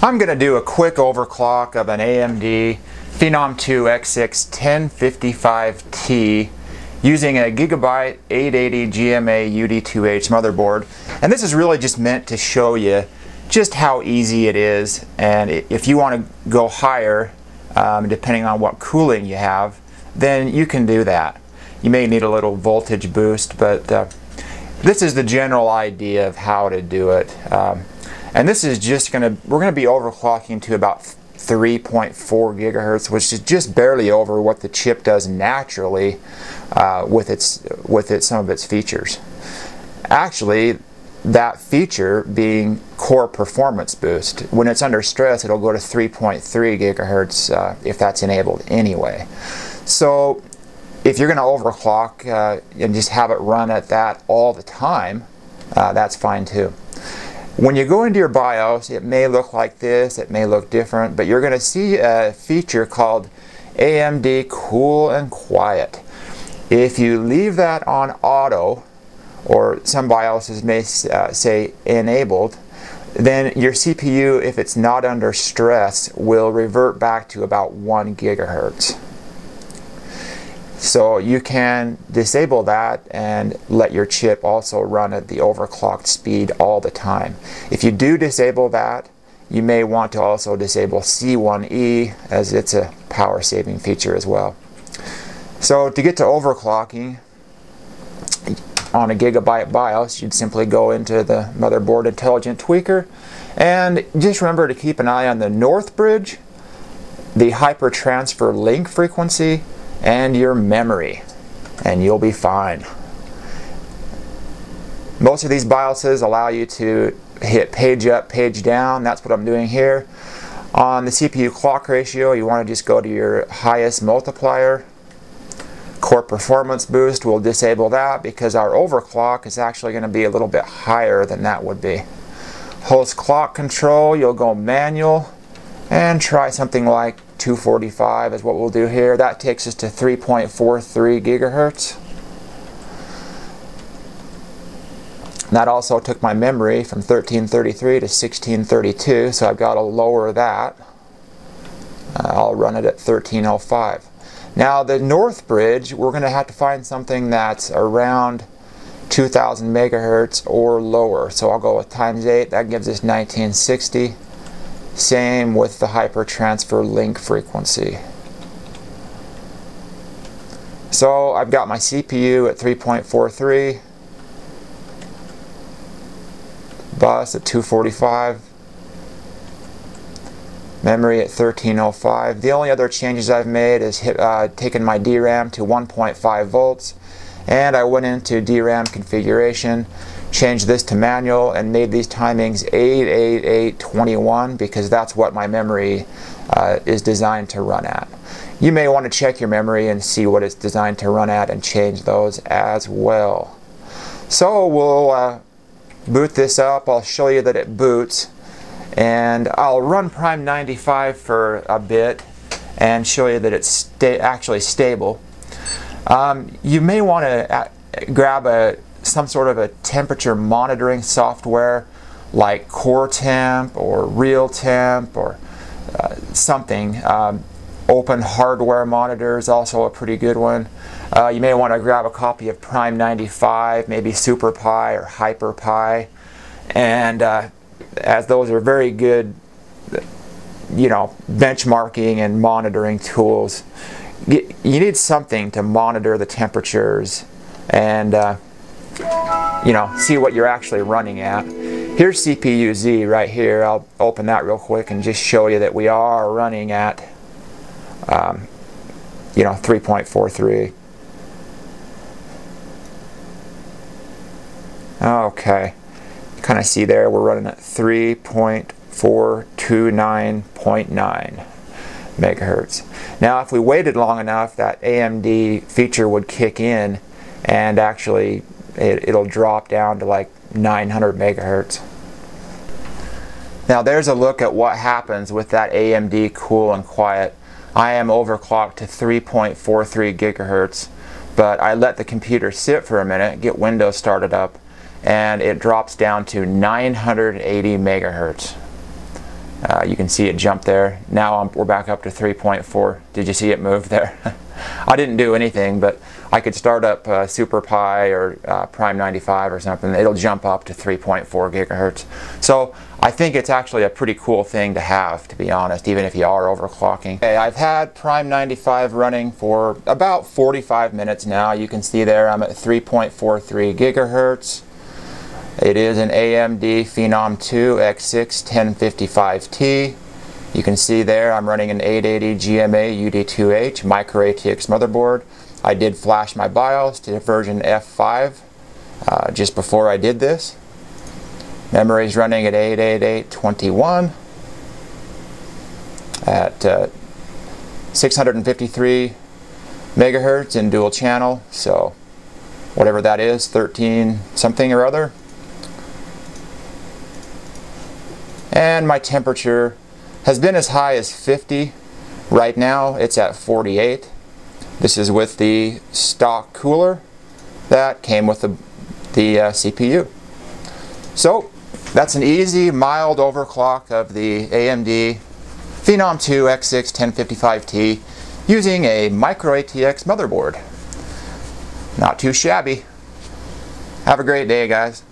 I'm going to do a quick overclock of an AMD Phenom 2 X6 1055T using a Gigabyte 880 GMA UD2H motherboard. And this is really just meant to show you just how easy it is and if you want to go higher um, depending on what cooling you have then you can do that. You may need a little voltage boost but uh, this is the general idea of how to do it. Um, and this is just going to, we're going to be overclocking to about 3.4 gigahertz, which is just barely over what the chip does naturally uh, with its with its some of its features. Actually, that feature being core performance boost. When it's under stress, it'll go to 3.3 gigahertz uh, if that's enabled anyway. So if you're going to overclock uh, and just have it run at that all the time, uh, that's fine too. When you go into your BIOS, it may look like this, it may look different, but you're going to see a feature called AMD Cool and Quiet. If you leave that on auto, or some BIOSes may uh, say enabled, then your CPU, if it's not under stress, will revert back to about 1 gigahertz. So you can disable that and let your chip also run at the overclocked speed all the time. If you do disable that, you may want to also disable C1E as it's a power saving feature as well. So to get to overclocking on a gigabyte BIOS, you'd simply go into the motherboard intelligent tweaker and just remember to keep an eye on the north bridge, the hyper transfer link frequency, and your memory and you'll be fine. Most of these BIOSes allow you to hit page up, page down. That's what I'm doing here. On the CPU clock ratio, you want to just go to your highest multiplier. Core performance boost, we'll disable that because our overclock is actually going to be a little bit higher than that would be. Host clock control, you'll go manual and try something like 245 is what we'll do here. That takes us to 3.43 gigahertz. that also took my memory from 1333 to 1632, so I've got to lower that. Uh, I'll run it at 1305. Now the north bridge, we're going to have to find something that's around 2000 megahertz or lower. So I'll go with times 8, that gives us 1960. Same with the hypertransfer link frequency. So I've got my CPU at 3.43, bus at 245, memory at 1305. The only other changes I've made is hit, uh, taken my DRAM to 1.5 volts and I went into DRAM configuration changed this to manual and made these timings 88821 because that's what my memory uh, is designed to run at. You may want to check your memory and see what it's designed to run at and change those as well. So we'll uh, boot this up. I'll show you that it boots and I'll run Prime 95 for a bit and show you that it's sta actually stable. Um, you may want to uh, grab a some sort of a temperature monitoring software like Core Temp or Real Temp or uh, something. Um, Open Hardware Monitor is also a pretty good one. Uh, you may want to grab a copy of Prime 95, maybe SuperPi or HyperPi, and uh, as those are very good, you know, benchmarking and monitoring tools. You need something to monitor the temperatures and uh, you know, see what you're actually running at. Here's CPU-Z right here. I'll open that real quick and just show you that we are running at, um, you know, 3.43. Okay, kind of see there we're running at 3.429.9 megahertz. Now if we waited long enough that AMD feature would kick in and actually it, it'll drop down to like 900 megahertz. Now there's a look at what happens with that AMD cool and quiet. I am overclocked to 3.43 gigahertz, but I let the computer sit for a minute, get Windows started up, and it drops down to 980 megahertz. Uh, you can see it jump there. Now I'm, we're back up to 3.4. Did you see it move there? I didn't do anything, but I could start up uh, Super Pi or uh, Prime 95 or something. It'll jump up to 3.4 gigahertz. So I think it's actually a pretty cool thing to have, to be honest, even if you are overclocking. Okay, I've had Prime 95 running for about 45 minutes now. You can see there I'm at 3.43 gigahertz. It is an AMD Phenom 2 X6 1055T. You can see there I'm running an 880 GMA UD2H micro ATX motherboard. I did flash my BIOS to version F5 uh, just before I did this. Memory is running at 88821 at uh, 653 megahertz in dual channel, so whatever that is, 13 something or other. and my temperature has been as high as 50 right now it's at 48 this is with the stock cooler that came with the, the uh, CPU so that's an easy mild overclock of the AMD Phenom 2 X6 1055T using a micro ATX motherboard. Not too shabby. Have a great day guys